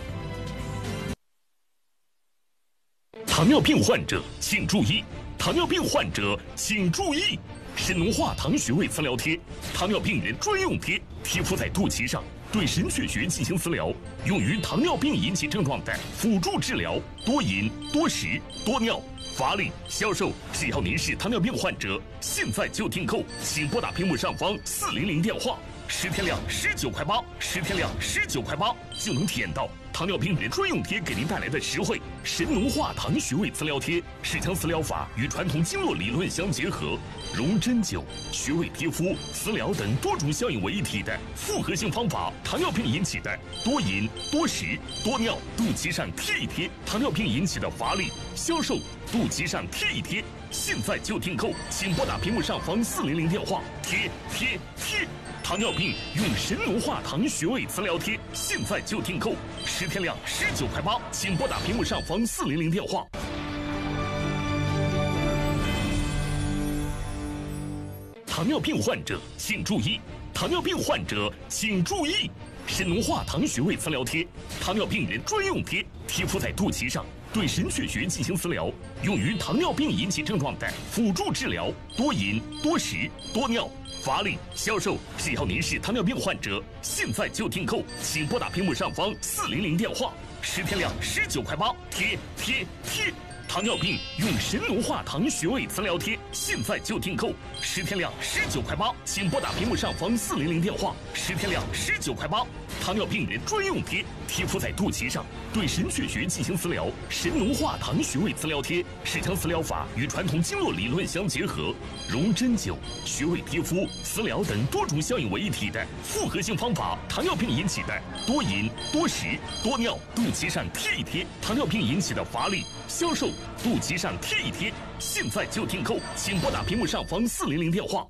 糖尿病患者请注意！糖尿病患者请注意！神农化糖穴位磁疗贴，糖尿病人专用贴，贴敷在肚脐上，对神阙穴进行磁疗，用于糖尿病引起症状的辅助治疗。多饮、多食、多尿、乏力、消瘦。只要您是糖尿病患者，现在就订购，请拨打屏幕上方四零零电话。十天量十九块八，十天量十九块八就能体验到糖尿病人专用贴给您带来的实惠。神农化糖穴位磁疗贴是将磁疗法与传统经络理论相结合，融针灸、穴位贴敷、磁疗等多种效应为一体的复合性方法。糖尿病引起的多饮、多食、多尿，肚脐上贴一贴；糖尿病引起的乏力、消瘦，肚脐上贴一贴。现在就订购，请拨打屏幕上方四零零电话，贴贴贴。糖尿病用神农化糖穴位磁疗贴，现在就订购，十天量十九块八，请拨打屏幕上方四零零电话。糖尿病患者请注意，糖尿病患者请注意，神农化糖穴位磁疗贴，糖尿病人专用贴，贴敷在肚脐上，对神阙穴进行磁疗，用于糖尿病引起症状的辅助治疗。多饮、多食、多尿。乏力、消瘦，只要您是糖尿病患者，现在就订购，请拨打屏幕上方四零零电话，十天量十九块八，贴贴贴。糖尿病用神农化糖穴位磁疗贴，现在就订购，十天量十九块八，请拨打屏幕上方四零零电话，十天量十九块八。糖尿病人专用贴，贴敷在肚脐上，对神阙穴进行磁疗。神农化糖穴位磁疗贴是将磁疗法与传统经络理论相结合，融针灸、穴位贴敷、磁疗等多种效应为一体的复合性方法。糖尿病引起的多饮、多食、多尿，肚脐上贴一贴；糖尿病引起的乏力、消瘦。肚脐上贴一贴，现在就订购，请拨打屏幕上方四零零电话。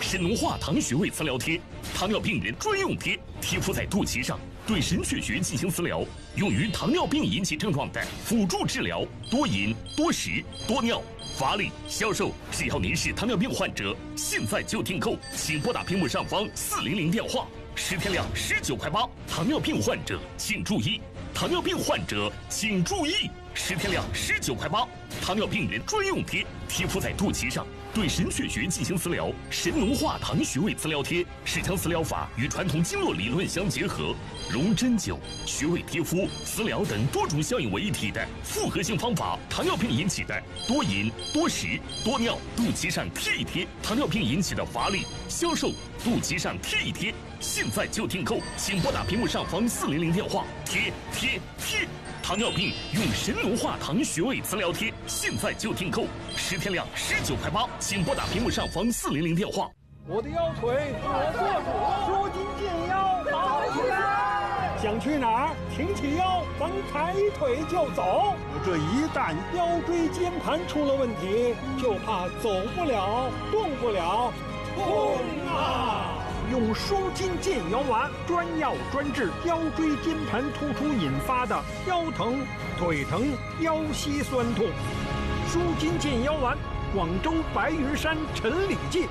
神农化糖穴位磁疗贴，糖尿病人专用贴，贴敷在肚脐上，对神阙穴进行磁疗，用于糖尿病引起症状的辅助治疗。多饮、多食、多尿、乏力、消瘦，只要您是糖尿病患者，现在就订购，请拨打屏幕上方四零零电话。十天量十九块八，糖尿病患者请注意，糖尿病患者请注意，十天量十九块八，糖尿病人专用贴，贴敷在肚脐上。对神阙穴进行磁疗，神农化糖穴位磁疗贴是将磁疗法与传统经络理论相结合，融针灸、穴位贴敷、磁疗等多种效应为一体的复合性方法。糖尿病引起的多饮、多食、多尿，肚脐上贴一贴；糖尿病引起的乏力、消瘦，肚脐上贴一贴。现在就订购，请拨打屏幕上方四零零电话，贴贴贴。糖尿病用神农化糖穴位磁疗贴，现在就订购，十天量十九块八，请拨打屏幕上方四零零电话。我的腰腿我做主，舒筋健腰，好起来。想去哪儿？挺起腰，咱抬腿就走。我这一旦腰椎间盘出了问题，就怕走不了，动不了，痛啊！用舒筋健腰丸，专药专治腰椎间盘突出引发的腰疼、腿疼、腰膝酸痛。舒筋健腰丸，广州白云山陈李记。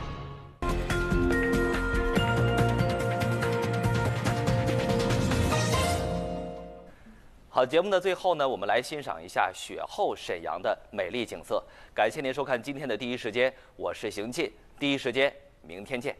好，节目的最后呢，我们来欣赏一下雪后沈阳的美丽景色。感谢您收看今天的第一时间，我是邢进，第一时间，明天见。